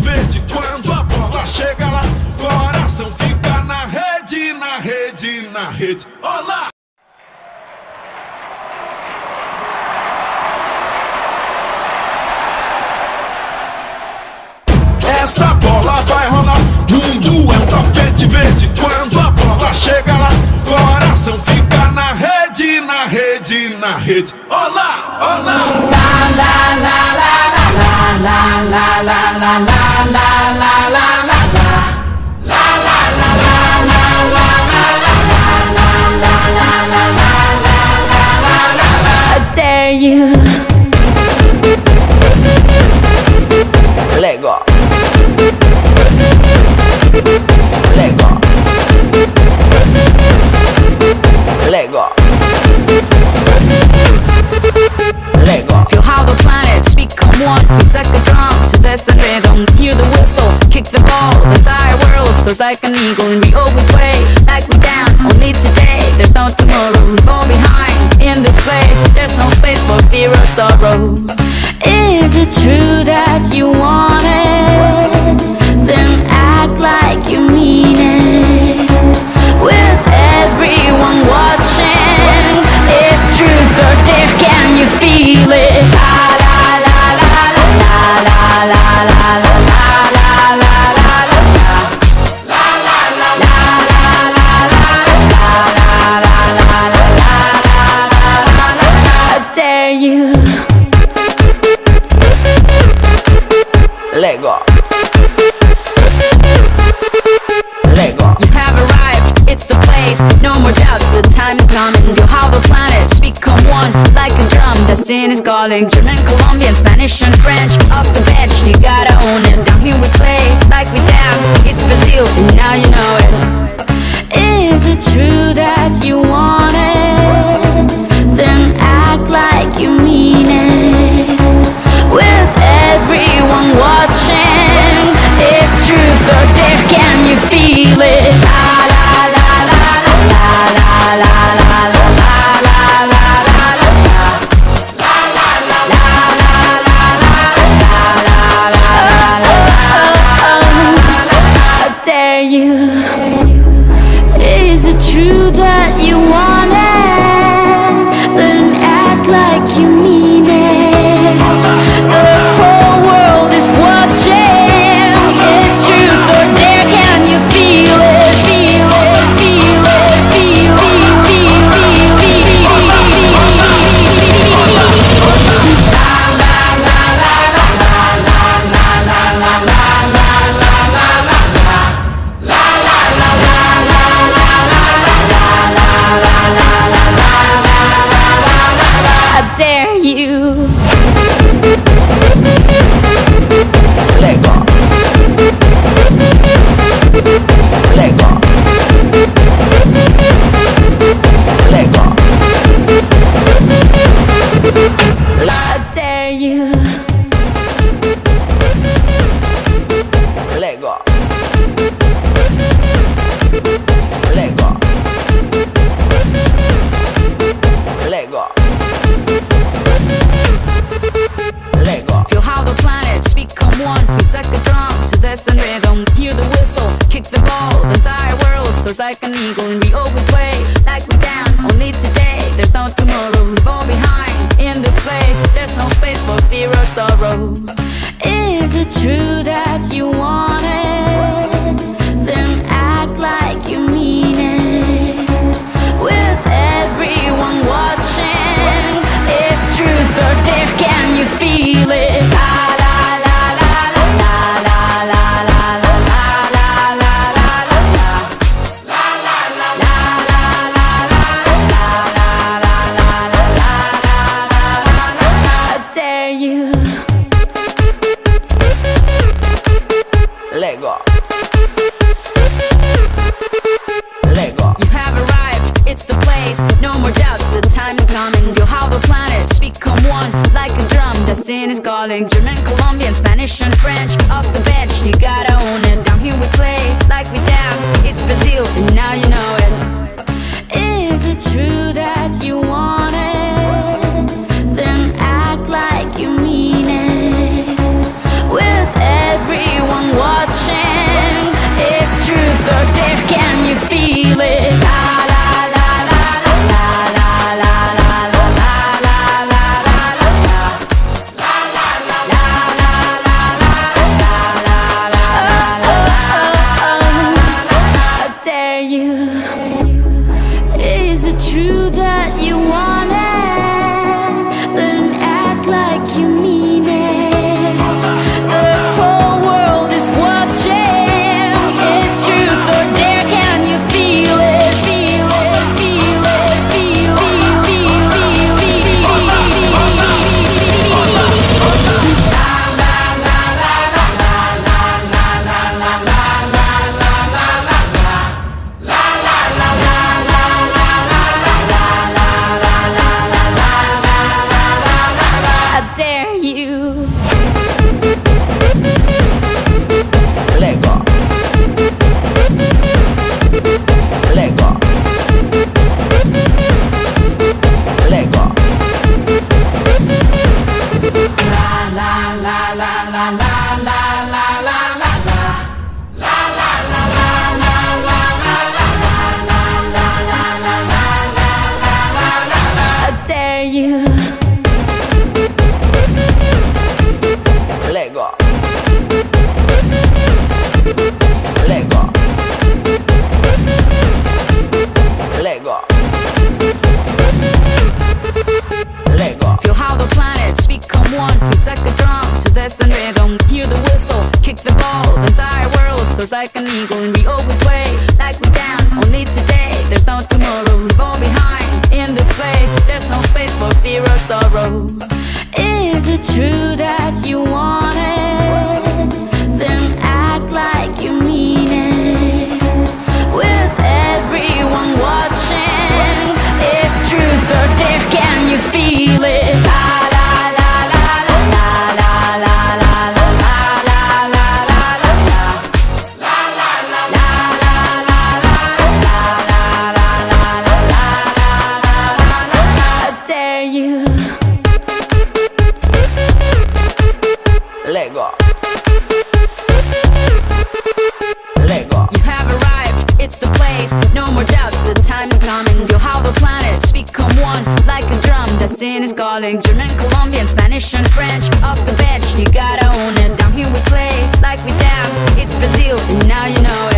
verde. Quando a bola chega lá, coração fica na rede, na rede, na rede. Olá! Essa bola vai rolar, mundo é um tapete verde. Quando a bola chega lá, coração fica na rede, na rede, na rede. Olá, olá! la la la la la la la. La la la la la la la. La la la la la la la. I Dare you kick the. Entire world soars like an eagle, and we we play like we dance. Only today, there's no tomorrow. We fall behind in this place. There's no space for fear or sorrow. Is it true that you want you. Lego. Lego. You have arrived, it's the place. No more doubts, the time is coming. Feel how the planets become one, like a drum. Destiny's calling. German, Colombian, Spanish, and French. Off the bench, you gotta own it. Down here we play, like we dance. It's Brazil, and now you know it. Is it true that you want it? Then act like like an eagle in Rio with drum. Destiny's calling. German, Colombian, Spanish, and French. Off the bench, you gotta own it. Down here we play like we dance. It's Brazil, and now you know it. true that beats like a drum to this and rhythm. Hear the whistle, kick the ball. The entire world soars like an eagle, and we all play like we dance. Only today, there's no tomorrow. We fall behind in this place. There's no space for fear or sorrow. Is it true that you want? Destiny's German, Colombian, Spanish and French. Off the bench, you gotta own it. Down here we play like we dance. It's Brazil, and now you know